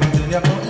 Bienvenido